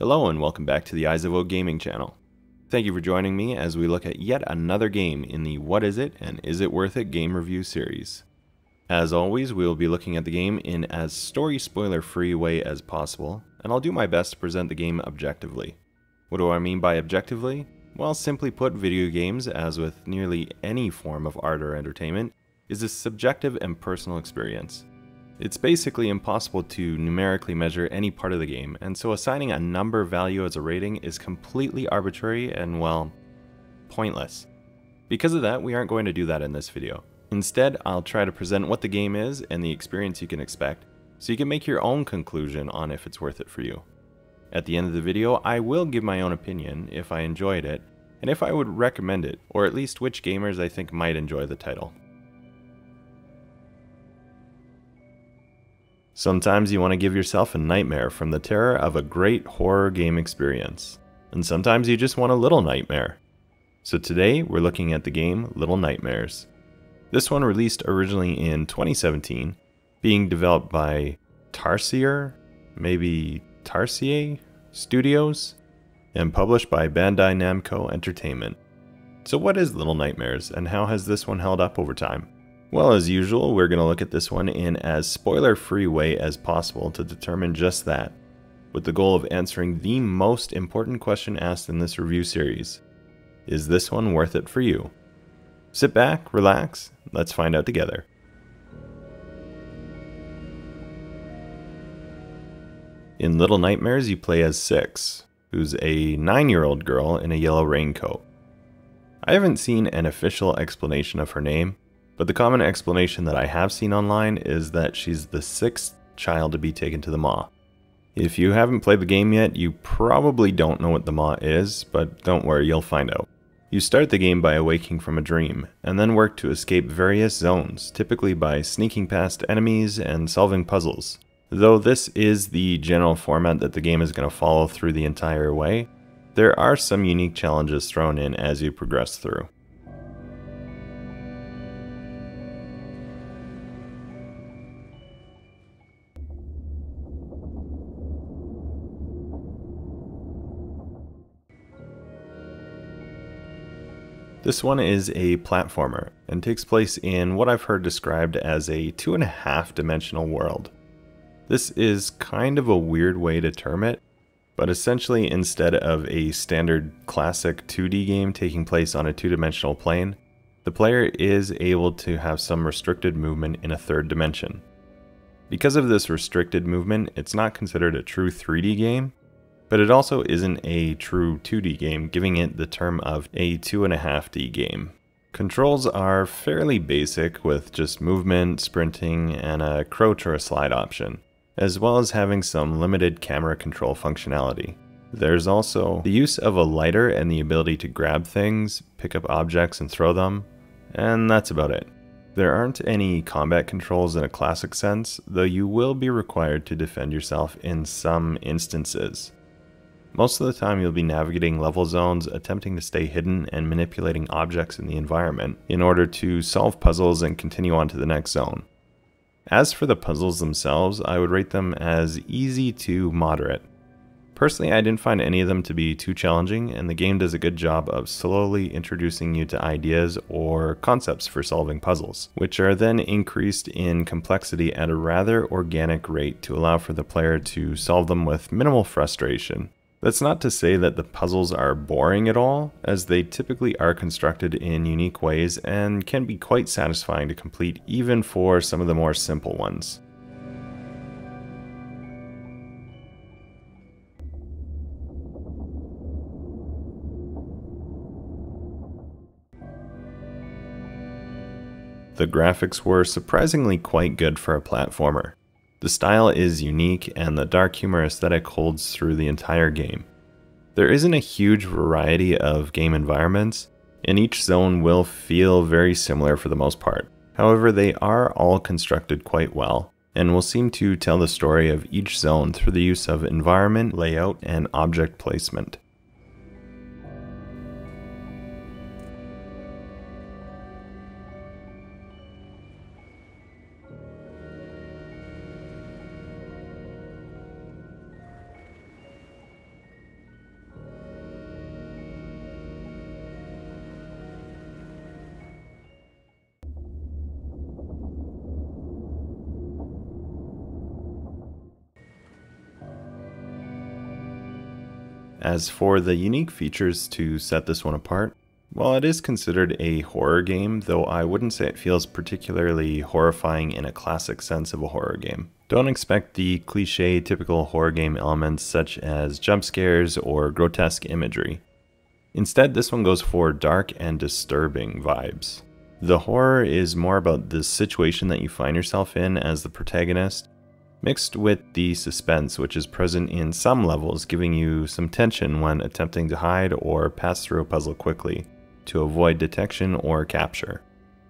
Hello and welcome back to the Eyes of Od Gaming channel. Thank you for joining me as we look at yet another game in the What Is It and Is It Worth It game review series. As always, we will be looking at the game in as story spoiler free way as possible, and I'll do my best to present the game objectively. What do I mean by objectively? Well, simply put, video games, as with nearly any form of art or entertainment, is a subjective and personal experience. It's basically impossible to numerically measure any part of the game, and so assigning a number value as a rating is completely arbitrary and, well, pointless. Because of that, we aren't going to do that in this video. Instead, I'll try to present what the game is and the experience you can expect, so you can make your own conclusion on if it's worth it for you. At the end of the video, I will give my own opinion if I enjoyed it, and if I would recommend it, or at least which gamers I think might enjoy the title. Sometimes you want to give yourself a nightmare from the terror of a great horror game experience. And sometimes you just want a little nightmare. So today we're looking at the game Little Nightmares. This one released originally in 2017, being developed by Tarsier, maybe Tarsier Studios, and published by Bandai Namco Entertainment. So what is Little Nightmares and how has this one held up over time? Well, as usual, we're going to look at this one in as spoiler-free way as possible to determine just that, with the goal of answering the most important question asked in this review series. Is this one worth it for you? Sit back, relax, let's find out together. In Little Nightmares, you play as Six, who's a 9-year-old girl in a yellow raincoat. I haven't seen an official explanation of her name, but the common explanation that I have seen online is that she's the sixth child to be taken to the Maw. If you haven't played the game yet, you probably don't know what the Maw is, but don't worry, you'll find out. You start the game by awaking from a dream, and then work to escape various zones, typically by sneaking past enemies and solving puzzles. Though this is the general format that the game is going to follow through the entire way, there are some unique challenges thrown in as you progress through. This one is a platformer and takes place in what I've heard described as a two and a half dimensional world. This is kind of a weird way to term it, but essentially instead of a standard classic 2D game taking place on a two-dimensional plane, the player is able to have some restricted movement in a third dimension. Because of this restricted movement, it's not considered a true 3D game, but it also isn't a true 2D game, giving it the term of a 2.5D game. Controls are fairly basic with just movement, sprinting, and a crouch or a slide option, as well as having some limited camera control functionality. There's also the use of a lighter and the ability to grab things, pick up objects and throw them, and that's about it. There aren't any combat controls in a classic sense, though you will be required to defend yourself in some instances. Most of the time you'll be navigating level zones, attempting to stay hidden and manipulating objects in the environment in order to solve puzzles and continue on to the next zone. As for the puzzles themselves, I would rate them as easy to moderate. Personally, I didn't find any of them to be too challenging, and the game does a good job of slowly introducing you to ideas or concepts for solving puzzles, which are then increased in complexity at a rather organic rate to allow for the player to solve them with minimal frustration. That's not to say that the puzzles are boring at all, as they typically are constructed in unique ways and can be quite satisfying to complete even for some of the more simple ones. The graphics were surprisingly quite good for a platformer. The style is unique and the dark humor aesthetic holds through the entire game. There isn't a huge variety of game environments, and each zone will feel very similar for the most part. However, they are all constructed quite well, and will seem to tell the story of each zone through the use of environment, layout, and object placement. As for the unique features to set this one apart, well, it is considered a horror game, though I wouldn't say it feels particularly horrifying in a classic sense of a horror game. Don't expect the cliche typical horror game elements such as jump scares or grotesque imagery. Instead, this one goes for dark and disturbing vibes. The horror is more about the situation that you find yourself in as the protagonist, mixed with the suspense which is present in some levels, giving you some tension when attempting to hide or pass through a puzzle quickly to avoid detection or capture.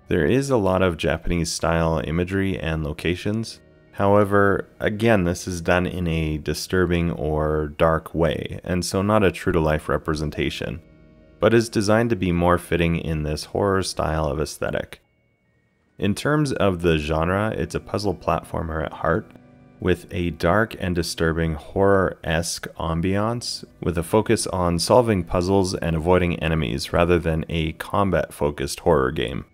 There is a lot of Japanese style imagery and locations. However, again, this is done in a disturbing or dark way, and so not a true to life representation, but is designed to be more fitting in this horror style of aesthetic. In terms of the genre, it's a puzzle platformer at heart, with a dark and disturbing horror esque ambiance, with a focus on solving puzzles and avoiding enemies rather than a combat focused horror game.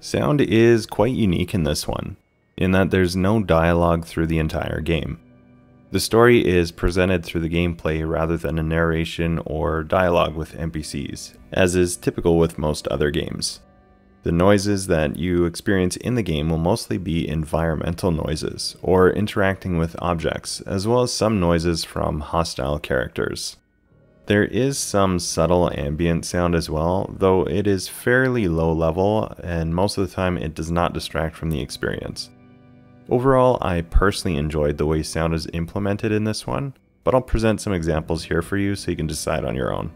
Sound is quite unique in this one in that there's no dialogue through the entire game. The story is presented through the gameplay rather than a narration or dialogue with NPCs, as is typical with most other games. The noises that you experience in the game will mostly be environmental noises, or interacting with objects, as well as some noises from hostile characters. There is some subtle ambient sound as well, though it is fairly low level, and most of the time it does not distract from the experience. Overall, I personally enjoyed the way sound is implemented in this one, but I'll present some examples here for you so you can decide on your own.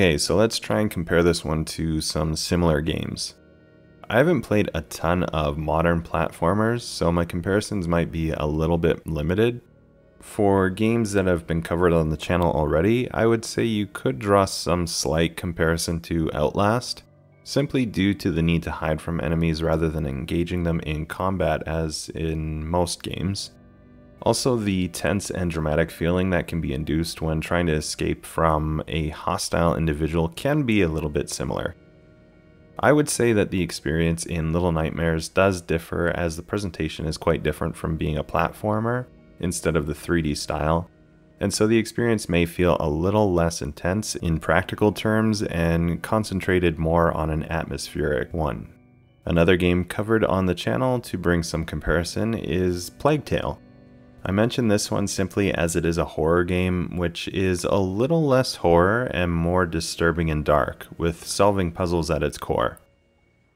Okay, so let's try and compare this one to some similar games. I haven't played a ton of modern platformers, so my comparisons might be a little bit limited. For games that have been covered on the channel already, I would say you could draw some slight comparison to Outlast, simply due to the need to hide from enemies rather than engaging them in combat as in most games. Also, the tense and dramatic feeling that can be induced when trying to escape from a hostile individual can be a little bit similar. I would say that the experience in Little Nightmares does differ as the presentation is quite different from being a platformer instead of the 3D style, and so the experience may feel a little less intense in practical terms and concentrated more on an atmospheric one. Another game covered on the channel to bring some comparison is Plague Tale. I mention this one simply as it is a horror game, which is a little less horror and more disturbing and dark, with solving puzzles at its core.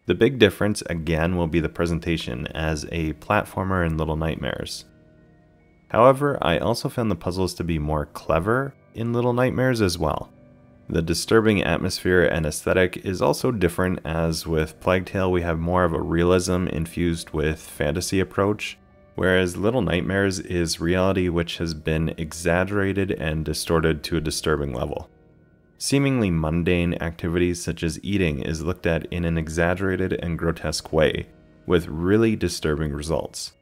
The big difference, again, will be the presentation as a platformer in Little Nightmares. However, I also found the puzzles to be more clever in Little Nightmares as well. The disturbing atmosphere and aesthetic is also different as with Plague Tale we have more of a realism infused with fantasy approach, whereas Little Nightmares is reality which has been exaggerated and distorted to a disturbing level. Seemingly mundane activities such as eating is looked at in an exaggerated and grotesque way, with really disturbing results.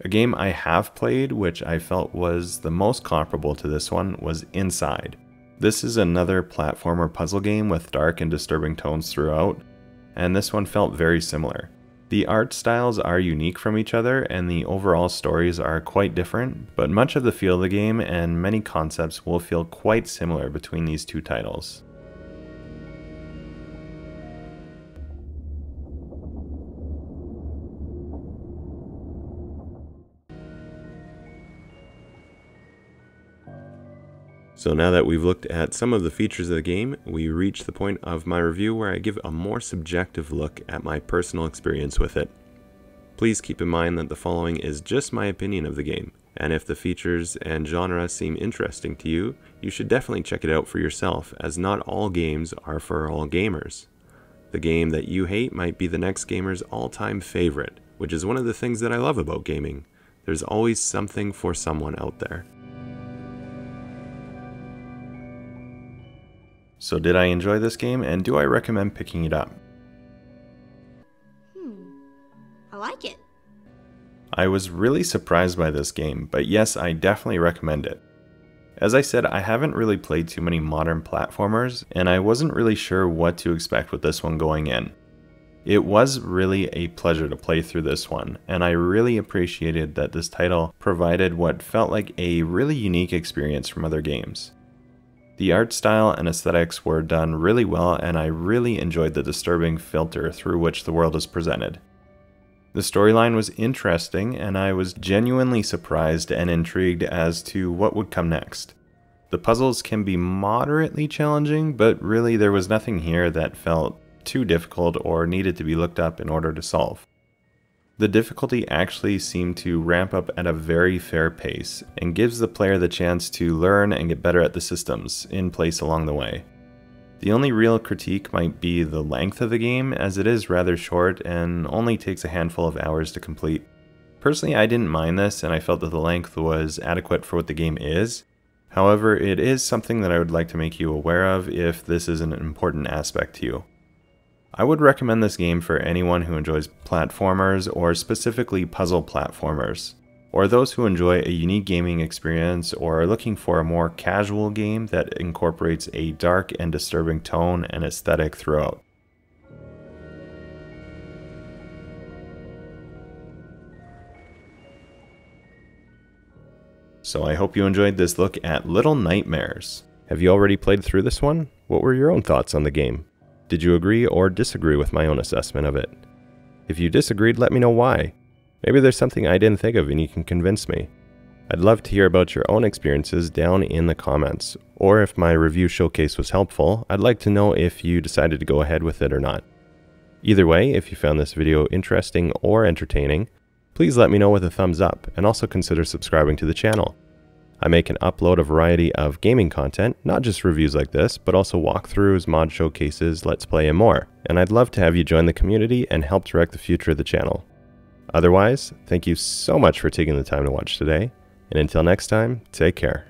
A game I have played, which I felt was the most comparable to this one, was Inside. This is another platformer puzzle game with dark and disturbing tones throughout, and this one felt very similar. The art styles are unique from each other, and the overall stories are quite different, but much of the feel of the game and many concepts will feel quite similar between these two titles. So now that we've looked at some of the features of the game, we reach the point of my review where I give a more subjective look at my personal experience with it. Please keep in mind that the following is just my opinion of the game, and if the features and genre seem interesting to you, you should definitely check it out for yourself, as not all games are for all gamers. The game that you hate might be the next gamer's all-time favorite, which is one of the things that I love about gaming. There's always something for someone out there. So did I enjoy this game and do I recommend picking it up? Hmm. I like it. I was really surprised by this game, but yes, I definitely recommend it. As I said, I haven't really played too many modern platformers, and I wasn't really sure what to expect with this one going in. It was really a pleasure to play through this one, and I really appreciated that this title provided what felt like a really unique experience from other games. The art style and aesthetics were done really well, and I really enjoyed the disturbing filter through which the world is presented. The storyline was interesting, and I was genuinely surprised and intrigued as to what would come next. The puzzles can be moderately challenging, but really there was nothing here that felt too difficult or needed to be looked up in order to solve. The difficulty actually seemed to ramp up at a very fair pace and gives the player the chance to learn and get better at the systems in place along the way. The only real critique might be the length of the game, as it is rather short and only takes a handful of hours to complete. Personally, I didn't mind this and I felt that the length was adequate for what the game is. However, it is something that I would like to make you aware of if this is an important aspect to you. I would recommend this game for anyone who enjoys platformers or specifically puzzle platformers, or those who enjoy a unique gaming experience or are looking for a more casual game that incorporates a dark and disturbing tone and aesthetic throughout. So I hope you enjoyed this look at Little Nightmares. Have you already played through this one? What were your own thoughts on the game? Did you agree or disagree with my own assessment of it? If you disagreed, let me know why. Maybe there's something I didn't think of and you can convince me. I'd love to hear about your own experiences down in the comments, or if my review showcase was helpful, I'd like to know if you decided to go ahead with it or not. Either way, if you found this video interesting or entertaining, please let me know with a thumbs up and also consider subscribing to the channel. I make and upload a variety of gaming content, not just reviews like this, but also walkthroughs, mod showcases, let's play, and more. And I'd love to have you join the community and help direct the future of the channel. Otherwise, thank you so much for taking the time to watch today, and until next time, take care.